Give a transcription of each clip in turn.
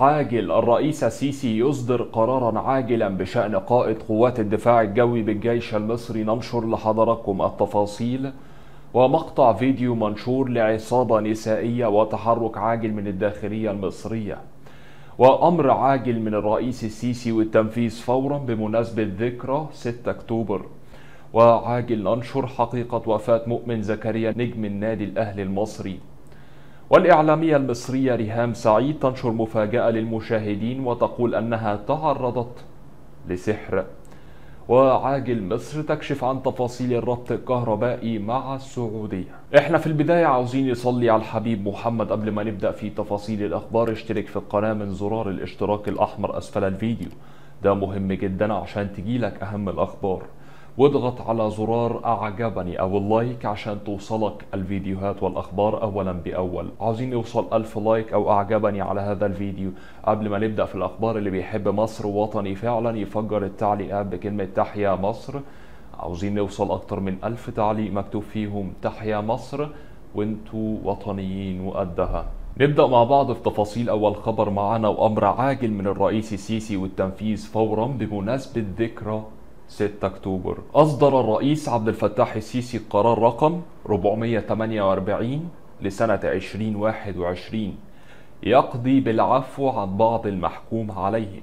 عاجل الرئيس السيسي يصدر قرارا عاجلا بشأن قائد قوات الدفاع الجوي بالجيش المصري ننشر لحضراتكم التفاصيل ومقطع فيديو منشور لعصابة نسائية وتحرك عاجل من الداخلية المصرية. وأمر عاجل من الرئيس السيسي والتنفيذ فورا بمناسبة ذكرى 6 أكتوبر. وعاجل ننشر حقيقة وفاة مؤمن زكريا نجم النادي الأهلي المصري. والإعلامية المصرية ريهام سعيد تنشر مفاجأة للمشاهدين وتقول أنها تعرضت لسحر. وعاجل مصر تكشف عن تفاصيل الربط الكهربائي مع السعودية. إحنا في البداية عاوزين نصلي على الحبيب محمد قبل ما نبدأ في تفاصيل الأخبار. اشترك في القناة من زرار الاشتراك الأحمر أسفل الفيديو. ده مهم جدا عشان تجيلك أهم الأخبار. واضغط على زرار اعجبني أو ال like عشان توصلك الفيديوهات والأخبار اولا بأول. عاوزين نوصل ألف لايك أو اعجبني على هذا الفيديو. قبل ما نبدأ في الأخبار اللي بيحب مصر ووطني فعلا يفجر التعليقات بكلمة تحيا مصر. عاوزين نوصل أكتر من ألف تعليق مكتوب فيهم. تحيا مصر. وانتوا وطنيين وقدها. نبدأ مع بعض في تفاصيل أول خبر معنا وأمر عاجل من الرئيس السيسي والتنفيذ فورا بمناسبة ذكرى 6 أكتوبر. أصدر الرئيس عبد الفتاح السيسي قرار رقم 448 لسنة 2021 يقضي بالعفو عن بعض المحكوم عليهم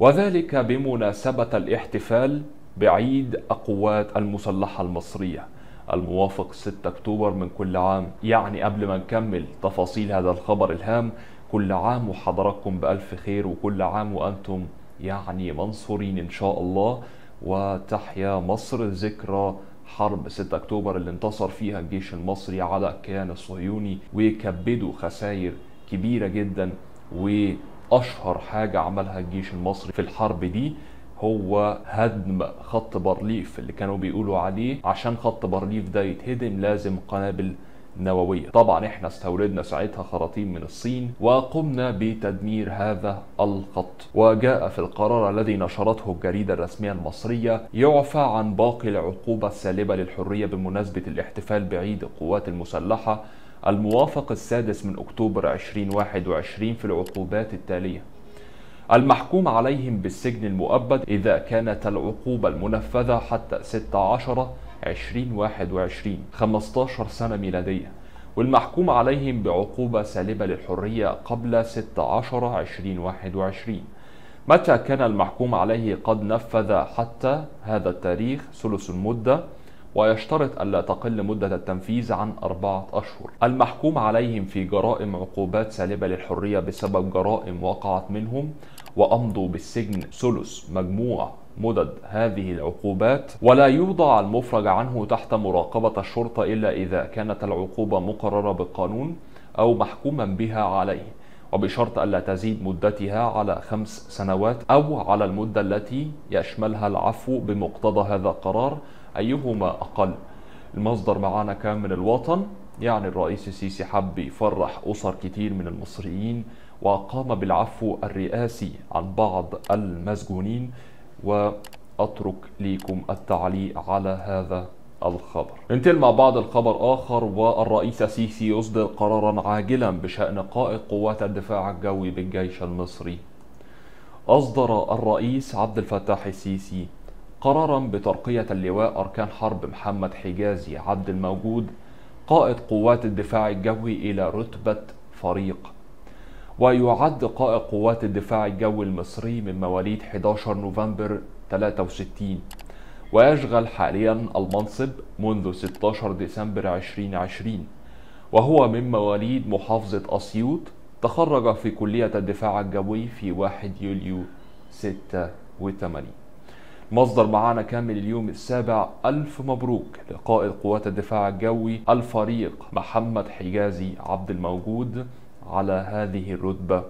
وذلك بمناسبة الاحتفال بعيد القوات المسلحة المصرية. الموافق 6 أكتوبر من كل عام. يعني قبل ما نكمل تفاصيل هذا الخبر الهام كل عام وحضراتكم بألف خير وكل عام وأنتم يعني منصورين إن شاء الله. وتحيا مصر. ذكرى حرب 6 أكتوبر اللي انتصر فيها الجيش المصري على الكيان الصهيوني وكبدوا خسائر كبيرة جدا وأشهر حاجة عملها الجيش المصري في الحرب دي هو هدم خط بارليف اللي كانوا بيقولوا عليه. عشان خط بارليف ده يتهدم لازم قنابل نووية. طبعا إحنا استوردنا ساعتها خراطيم من الصين وقمنا بتدمير هذا الخط. وجاء في القرار الذي نشرته الجريدة الرسمية المصرية يعفى عن باقي العقوبة السالبة للحرية بمناسبة الاحتفال بعيد القوات المسلحة الموافق السادس من أكتوبر 2021 في العقوبات التالية. المحكوم عليهم بالسجن المؤبد إذا كانت العقوبة المنفذة حتى 16 2021 15 سنة ميلادية. والمحكوم عليهم بعقوبة سالبة للحرية قبل 16 2021 متى كان المحكوم عليه؟ قد نفذ حتى هذا التاريخ ثلث المدة ويشترط ألا تقل مدة التنفيذ عن أربعة أشهر. المحكوم عليهم في جرائم عقوبات سالبة للحرية بسبب جرائم وقعت منهم وأمضوا بالسجن ثلث مجموع مدد هذه العقوبات ولا يوضع المفرج عنه تحت مراقبة الشرطة إلا إذا كانت العقوبة مقررة بالقانون أو محكوما بها عليه وبشرط ألا تزيد مدتها على خمس سنوات أو على المدة التي يشملها العفو بمقتضى هذا القرار أيهما أقل. المصدر معانا كان من الوطن يعني الرئيس السيسي حب يفرح أسر كتير من المصريين وقام بالعفو الرئاسي عن بعض المسجونين وأترك لكم التعليق على هذا الخبر. ننتقل مع بعض الخبر آخر والرئيس السيسي يصدر قرارا عاجلا بشأن قائد قوات الدفاع الجوي بالجيش المصري. أصدر الرئيس عبد الفتاح السيسي قرارا بترقية اللواء أركان حرب محمد حجازي عبد الموجود قائد قوات الدفاع الجوي إلى رتبة فريق ويعد قائد قوات الدفاع الجوي المصري من مواليد 11 نوفمبر 63 ويشغل حاليا المنصب منذ 16 ديسمبر 2020 وهو من مواليد محافظة أسيوط تخرج في كلية الدفاع الجوي في 1 يوليو 86 مصدر معانا كامل اليوم السابع. ألف مبروك لقائد قوات الدفاع الجوي الفريق محمد حجازي عبد الموجود. على هذه الرتبة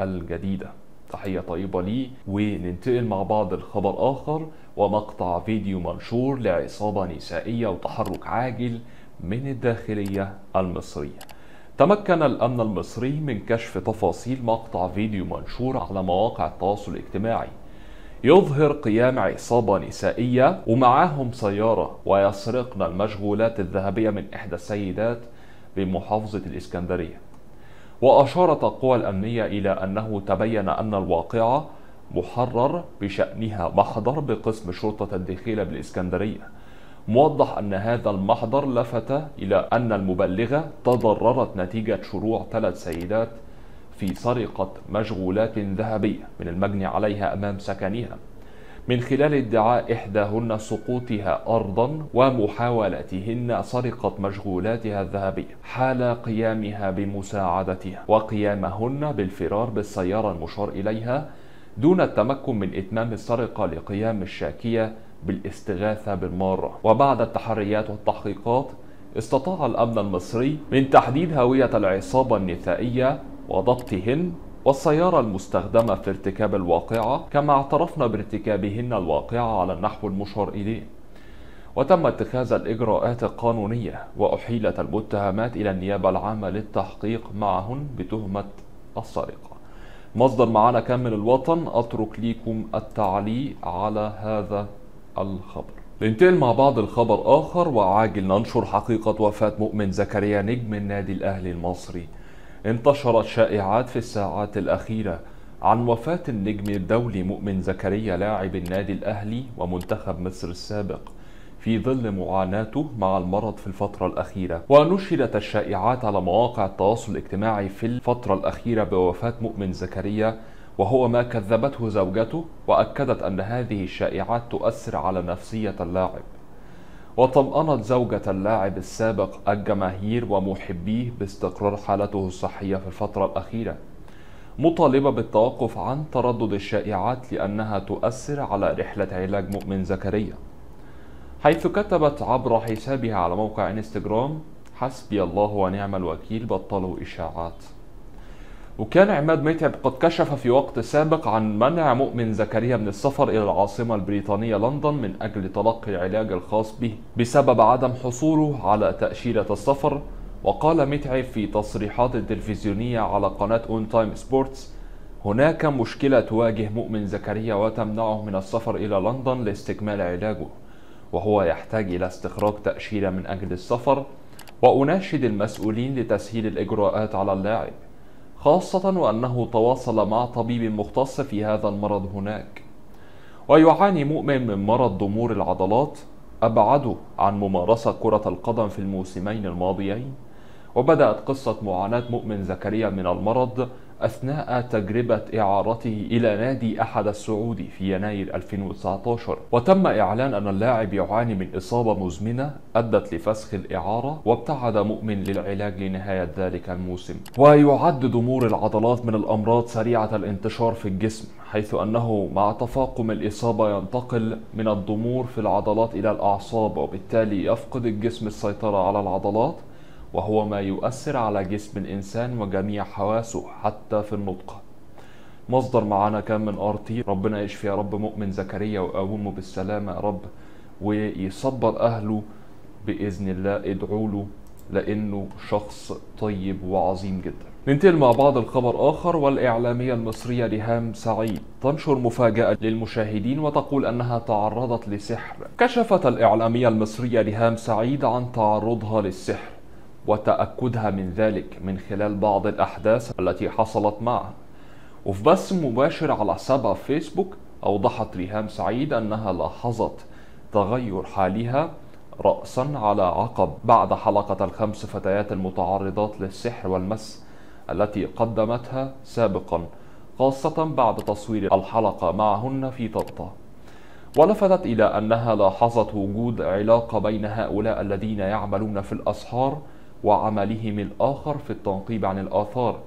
الجديدة. تحية طيبة لي وننتقل مع بعض الخبر آخر ومقطع فيديو منشور لعصابة نسائية وتحرك عاجل من الداخلية المصرية. تمكن الأمن المصري من كشف تفاصيل مقطع فيديو منشور على مواقع التواصل الاجتماعي. يظهر قيام عصابة نسائية ومعاهم سيارة ويسرقن المشغولات الذهبية من إحدى السيدات بمحافظة الإسكندرية. وأشارت القوى الأمنية إلى أنه تبين أن الواقعة محرر بشأنها محضر بقسم شرطة الدخيلة بالإسكندرية. موضح أن هذا المحضر لفت إلى أن المبلغة تضررت نتيجة شروع ثلاث سيدات في سرقة مشغولات ذهبية من المجني عليها أمام سكنها. من خلال ادعاء إحداهن سقوطها أرضا ومحاولتهن سرقة مشغولاتها الذهبية حال قيامها بمساعدتها وقيامهن بالفرار بالسيارة المشار إليها دون التمكن من إتمام السرقة لقيام الشاكية بالاستغاثة بالمارة. وبعد التحريات والتحقيقات استطاع الأمن المصري من تحديد هوية العصابة النسائية وضبطهن والسيارة المستخدمة في ارتكاب الواقعة كما اعترفنا بارتكابهن الواقعة على النحو المشار إليه. وتم اتخاذ الإجراءات القانونية وأحيلت المتهمات إلى النيابة العامة للتحقيق معهن بتهمة السرقة. مصدر معنا كامل الوطن أترك ليكم التعليق على هذا الخبر. ننتقل مع بعض الخبر آخر وعاجل ننشر حقيقة وفاة مؤمن زكريا نجم النادي الأهلي المصري. انتشرت شائعات في الساعات الأخيرة عن وفاة النجم الدولي مؤمن زكريا لاعب النادي الأهلي ومنتخب مصر السابق في ظل معاناته مع المرض في الفترة الأخيرة. ونشرت الشائعات على مواقع التواصل الاجتماعي في الفترة الأخيرة بوفاة مؤمن زكريا وهو ما كذبته زوجته وأكدت أن هذه الشائعات تؤثر على نفسية اللاعب. وطمأنت زوجة اللاعب السابق الجماهير ومحبيه باستقرار حالته الصحية في الفترة الأخيرة مطالبة بالتوقف عن تردد الشائعات لأنها تؤثر على رحلة علاج مؤمن زكريا. حيث كتبت عبر حسابها على موقع إنستغرام حسبي الله ونعم الوكيل بطلوا إشاعات. وكان عماد متعب قد كشف في وقت سابق عن منع مؤمن زكريا من السفر إلى العاصمة البريطانية لندن من أجل تلقي العلاج الخاص به بسبب عدم حصوله على تأشيرة السفر. وقال متعب في تصريحات تلفزيونية على قناة أون تايم سبورتس هناك مشكلة تواجه مؤمن زكريا وتمنعه من السفر إلى لندن لاستكمال علاجه وهو يحتاج إلى استخراج تأشيرة من أجل السفر. وأناشد المسؤولين لتسهيل الإجراءات على اللاعب. خاصة وأنه تواصل مع طبيب مختص في هذا المرض هناك. ويعاني مؤمن من مرض ضمور العضلات أبعده عن ممارسة كرة القدم في الموسمين الماضيين. وبدأت قصة معاناة مؤمن زكريا من المرض أثناء تجربة إعارته إلى نادي أحد السعودي في يناير 2019 وتم إعلان أن اللاعب يعاني من إصابة مزمنة أدت لفسخ الإعارة وابتعد مؤمن للعلاج لنهاية ذلك الموسم. ويعد ضمور العضلات من الأمراض سريعة الانتشار في الجسم حيث أنه مع تفاقم الإصابة ينتقل من الضمور في العضلات إلى الأعصاب وبالتالي يفقد الجسم السيطرة على العضلات وهو ما يؤثر على جسم الإنسان وجميع حواسه حتى في النطق. مصدر معانا كان من ار تي ربنا يشفي يا رب مؤمن زكريا ويقومه بالسلامة يا رب ويصبر أهله بإذن الله. ادعوا له لأنه شخص طيب وعظيم جدا. ننتقل مع بعض لخبر آخر والإعلامية المصرية ريهام سعيد. تنشر مفاجأة للمشاهدين وتقول أنها تعرضت لسحر. كشفت الإعلامية المصرية ريهام سعيد عن تعرضها للسحر. وتأكدها من ذلك من خلال بعض الأحداث التي حصلت معها وفي بث مباشر على حسابها في فيسبوك أوضحت ريهام سعيد أنها لاحظت تغير حالها رأسا على عقب بعد حلقة الخمس فتيات المتعرضات للسحر والمس التي قدمتها سابقا خاصة بعد تصوير الحلقة معهن في طنطا ولفتت إلى أنها لاحظت وجود علاقة بين هؤلاء الذين يعملون في الأسحار وعملهم الآخر في التنقيب عن الآثار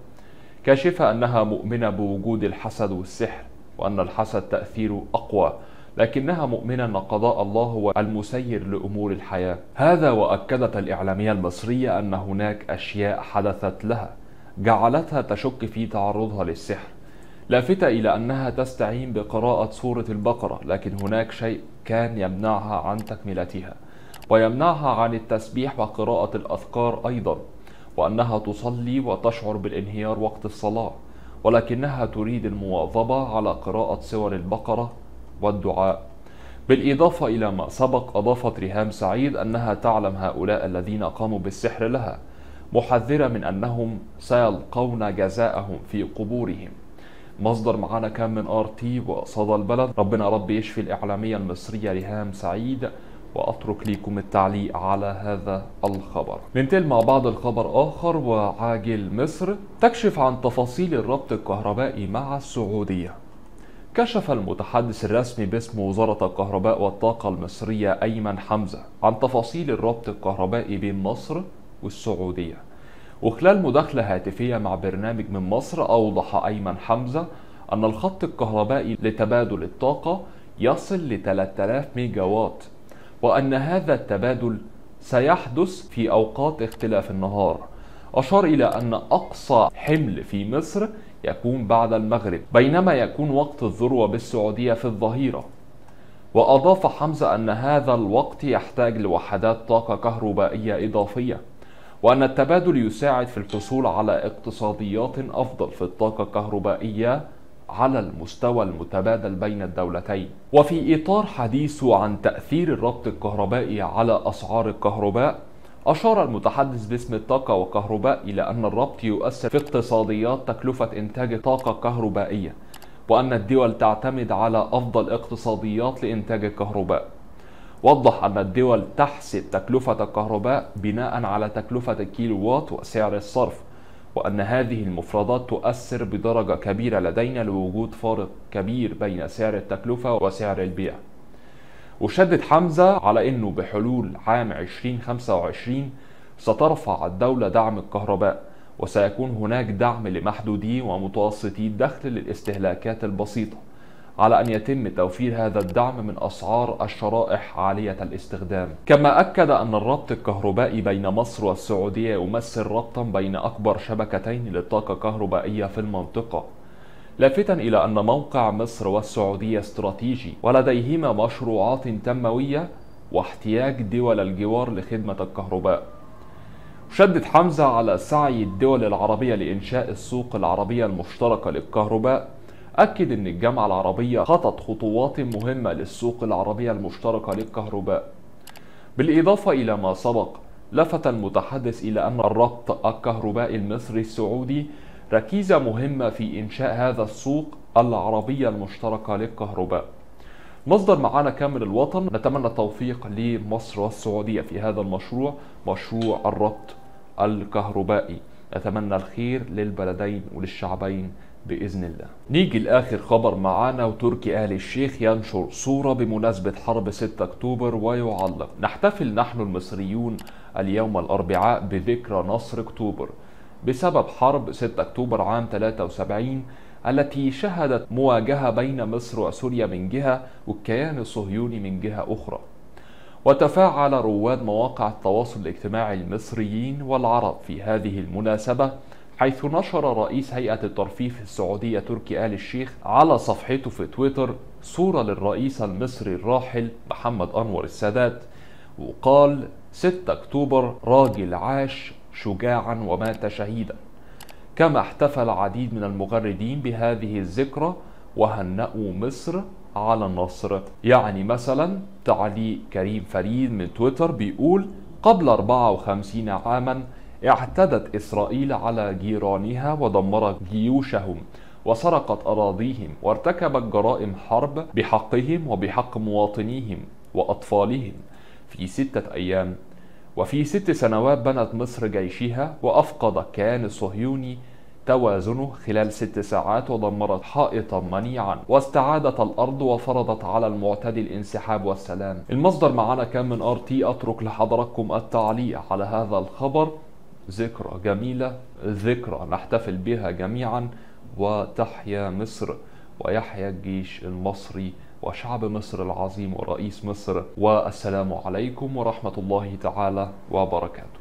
كاشفة أنها مؤمنة بوجود الحسد والسحر وأن الحسد تأثيره أقوى لكنها مؤمنة أن قضاء الله هو المسير لأمور الحياة. هذا وأكدت الإعلامية المصرية أن هناك أشياء حدثت لها جعلتها تشك في تعرضها للسحر. لافتة إلى أنها تستعين بقراءة سورة البقرة لكن هناك شيء كان يمنعها عن تكملتها. ويمنعها عن التسبيح وقراءة الأذكار أيضا وأنها تصلي وتشعر بالانهيار وقت الصلاة ولكنها تريد المواظبة على قراءة سور البقرة والدعاء. بالإضافة إلى ما سبق أضافت ريهام سعيد أنها تعلم هؤلاء الذين قاموا بالسحر لها محذرة من أنهم سيلقون جزاءهم في قبورهم. مصدر معانا كان من آر تي وصدى البلد. ربنا رب يشفي الإعلامية المصرية ريهام سعيد. وأترك لكم التعليق على هذا الخبر. ننتقل مع بعض الخبر آخر وعاجل مصر. تكشف عن تفاصيل الربط الكهربائي مع السعودية. كشف المتحدث الرسمي باسم وزارة الكهرباء والطاقة المصرية أيمن حمزة عن تفاصيل الربط الكهربائي بين مصر والسعودية. وخلال مداخلة هاتفية مع برنامج من مصر أوضح أيمن حمزة أن الخط الكهربائي لتبادل الطاقة يصل ل 3000 ميجا وات وأن هذا التبادل سيحدث في أوقات اختلاف النهار. أشار إلى أن أقصى حمل في مصر يكون بعد المغرب بينما يكون وقت الذروة بالسعودية في الظهيرة. وأضاف حمزة أن هذا الوقت يحتاج لوحدات طاقة كهربائية إضافية وأن التبادل يساعد في الحصول على اقتصاديات أفضل في الطاقة الكهربائية على المستوى المتبادل بين الدولتين. وفي إطار حديثه عن تأثير الربط الكهربائي على أسعار الكهرباء أشار المتحدث باسم الطاقة والكهرباء إلى أن الربط يؤثر في اقتصاديات تكلفة إنتاج طاقة كهربائية وأن الدول تعتمد على أفضل اقتصاديات لإنتاج الكهرباء. وضح أن الدول تحسب تكلفة الكهرباء بناء على تكلفة الكيلو وات وسعر الصرف وأن هذه المفردات تؤثر بدرجة كبيرة لدينا لوجود فارق كبير بين سعر التكلفة وسعر البيع. وشدد حمزة على أنه بحلول عام 2025 سترفع الدولة دعم الكهرباء وسيكون هناك دعم لمحدودي ومتوسطي الدخل للاستهلاكات البسيطة. على أن يتم توفير هذا الدعم من أسعار الشرائح عالية الاستخدام. كما أكد أن الربط الكهربائي بين مصر والسعودية يمثل ربطا بين أكبر شبكتين للطاقة الكهربائية في المنطقة لافتا إلى أن موقع مصر والسعودية استراتيجي ولديهما مشروعات تنموية واحتياج دول الجوار لخدمة الكهرباء. شدد حمزة على سعي الدول العربية لإنشاء السوق العربية المشتركة للكهرباء أكد أن الجامعة العربية خطت خطوات مهمة للسوق العربية المشتركة للكهرباء. بالإضافة إلى ما سبق لفت المتحدث إلى أن الربط الكهربائي المصري السعودي ركيزة مهمة في إنشاء هذا السوق العربية المشتركة للكهرباء. مصدر معانا كامل الوطن. نتمنى التوفيق لمصر والسعودية في هذا المشروع مشروع الربط الكهربائي. نتمنى الخير للبلدين وللشعبين. بإذن الله. نيجي لآخر خبر معانا وتركي آل الشيخ ينشر صورة بمناسبة حرب 6 أكتوبر ويعلق. نحتفل نحن المصريون اليوم الأربعاء بذكرى نصر أكتوبر. بسبب حرب 6 أكتوبر عام 73 التي شهدت مواجهة بين مصر وسوريا من جهة والكيان الصهيوني من جهة أخرى. وتفاعل رواد مواقع التواصل الاجتماعي المصريين والعرب في هذه المناسبة حيث نشر رئيس هيئة الترفيه السعودية تركي آل الشيخ على صفحته في تويتر صورة للرئيس المصري الراحل محمد أنور السادات وقال 6 أكتوبر راجل عاش شجاعا ومات شهيدا. كما احتفل عديد من المغردين بهذه الذكرى وهنأوا مصر على النصر. يعني مثلا تعليق كريم فريد من تويتر بيقول قبل 54 عاما اعتدت إسرائيل على جيرانها ودمرت جيوشهم وسرقت أراضيهم وارتكبت جرائم حرب بحقهم وبحق مواطنيهم وأطفالهم في ستة أيام. وفي ست سنوات بنت مصر جيشها وأفقد الكيان الصهيوني توازنه خلال ست ساعات ودمرت حائطا منيعا واستعادت الأرض وفرضت على المعتدي الانسحاب والسلام. المصدر معنا كان من ار تي أترك لحضراتكم التعليق على هذا الخبر. ذكرى جميلة ذكرى نحتفل بها جميعا وتحيا مصر ويحيا الجيش المصري وشعب مصر العظيم ورئيس مصر. والسلام عليكم ورحمة الله تعالى وبركاته.